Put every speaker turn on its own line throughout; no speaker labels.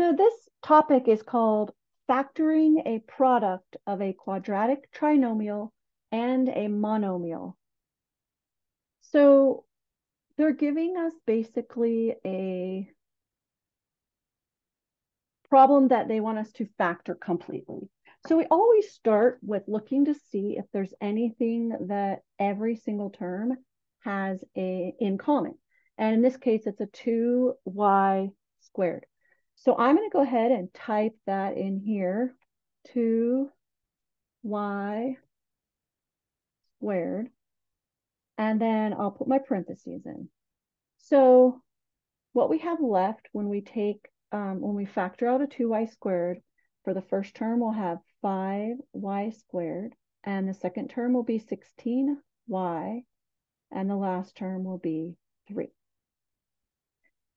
So this topic is called factoring a product of a quadratic trinomial and a monomial. So they're giving us basically a problem that they want us to factor completely. So we always start with looking to see if there's anything that every single term has a in common. And in this case, it's a 2y squared. So I'm going to go ahead and type that in here, 2y squared. And then I'll put my parentheses in. So what we have left when we take, um, when we factor out a 2y squared, for the first term we'll have 5y squared, and the second term will be 16y, and the last term will be 3.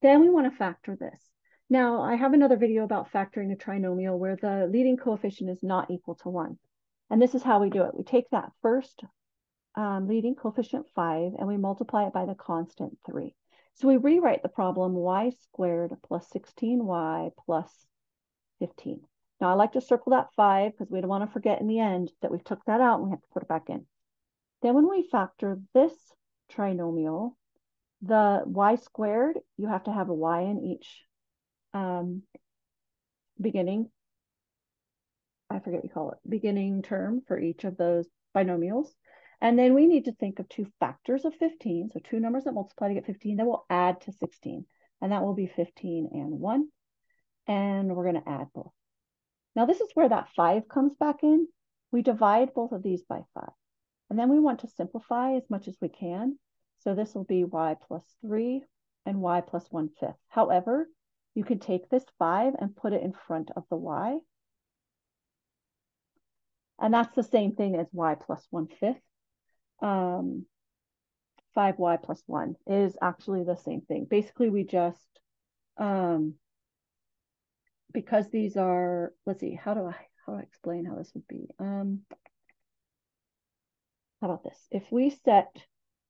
Then we want to factor this. Now, I have another video about factoring a trinomial where the leading coefficient is not equal to 1. And this is how we do it. We take that first um, leading coefficient 5 and we multiply it by the constant 3. So we rewrite the problem y squared plus 16y plus 15. Now I like to circle that 5 because we don't want to forget in the end that we took that out and we have to put it back in. Then when we factor this trinomial, the y squared, you have to have a y in each um, beginning, I forget what you call it, beginning term for each of those binomials. And then we need to think of two factors of 15. So two numbers that multiply to get 15 that will add to 16. And that will be 15 and 1. And we're going to add both. Now this is where that 5 comes back in. We divide both of these by 5. And then we want to simplify as much as we can. So this will be y plus 3 and y plus 1 fifth. However, you can take this 5 and put it in front of the y. And that's the same thing as y plus 1 fifth um, 5y plus 1 is actually the same thing. Basically, we just, um, because these are, let's see, how do I, how do I explain how this would be? Um, how about this? If we set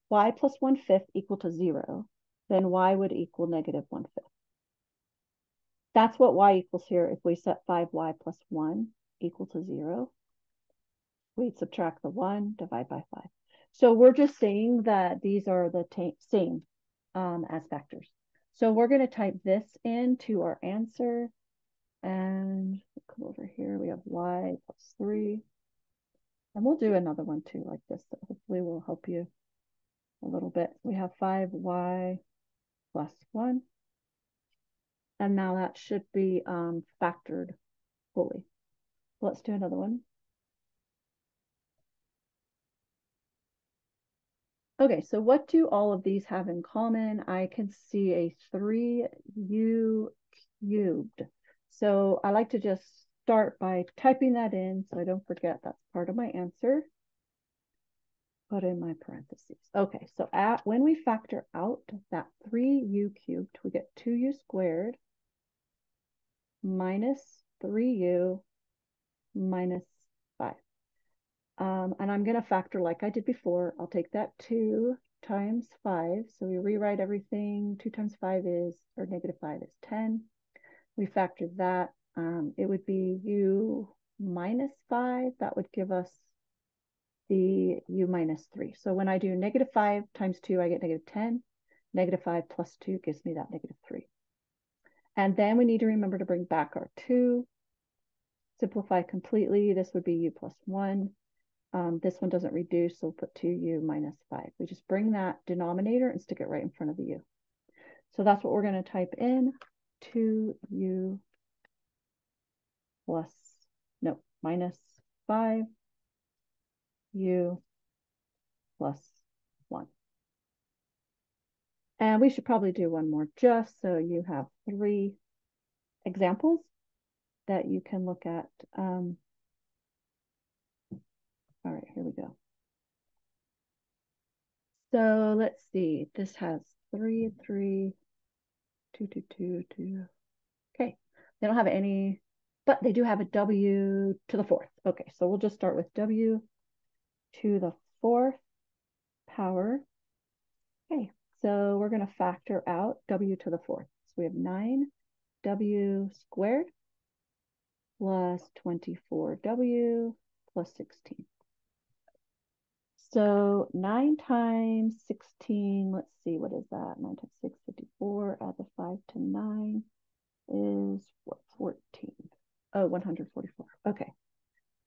y plus 1 fifth equal to 0, then y would equal negative 1 fifth. That's what y equals here if we set 5y plus 1 equal to 0. We'd subtract the 1, divide by 5. So we're just saying that these are the same um, as factors. So we're going to type this into our answer. And come over here, we have y plus 3. And we'll do another one too like this that hopefully will help you a little bit. We have 5y plus 1. And now that should be um, factored fully. Let's do another one. Okay, so what do all of these have in common? I can see a 3u cubed. So I like to just start by typing that in so I don't forget that's part of my answer. Put in my parentheses. Okay, so at when we factor out that 3u cubed, we get 2u squared minus 3u 5. um, and I'm going to factor like I did before. I'll take that 2 times 5. So we rewrite everything. 2 times 5 is, or negative 5 is 10. We factor that. Um, it would be u minus 5. That would give us the u minus 3. So when I do negative 5 times 2, I get negative 10. Negative 5 plus 2 gives me that negative 3. And then we need to remember to bring back our 2. Simplify completely. This would be u plus 1. Um, this one doesn't reduce, so we'll put 2u minus 5. We just bring that denominator and stick it right in front of the u. So that's what we're going to type in, 2u plus, no, minus 5u plus 1. And we should probably do one more just so you have three examples that you can look at um, all right, here we go. So let's see. This has three, three, two, two, two, two. Okay. They don't have any, but they do have a W to the fourth. Okay, so we'll just start with W to the fourth power. Okay, so we're going to factor out W to the fourth. So we have 9 w squared plus 24w plus 16. So 9 times 16, let's see, what is that? 9 times 6, 54. Add the 5 to 9 is what, 14. Oh, 144. Okay.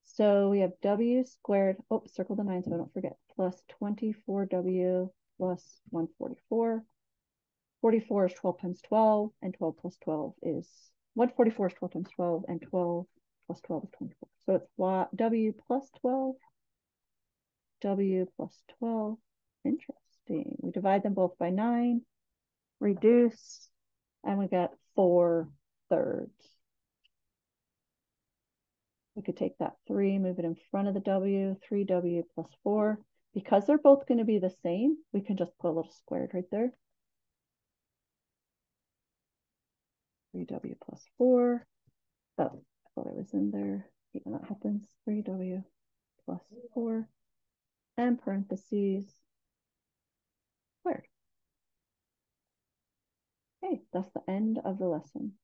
So we have w squared, oh, circle the 9 so I don't forget, plus 24w plus 144. 44 is 12 times 12, and 12 plus 12 is, 144 is 12 times 12, and 12 plus 12 is 24. So it's y, w plus 12 w plus 12. Interesting. We divide them both by 9, reduce, and we got 4 thirds. We could take that 3, move it in front of the w, 3w plus 4. Because they're both going to be the same, we can just put a little squared right there. 3w plus 4. Oh, I thought I was in there. Even that happens. 3w plus 4 and parentheses squared. Okay, that's the end of the lesson.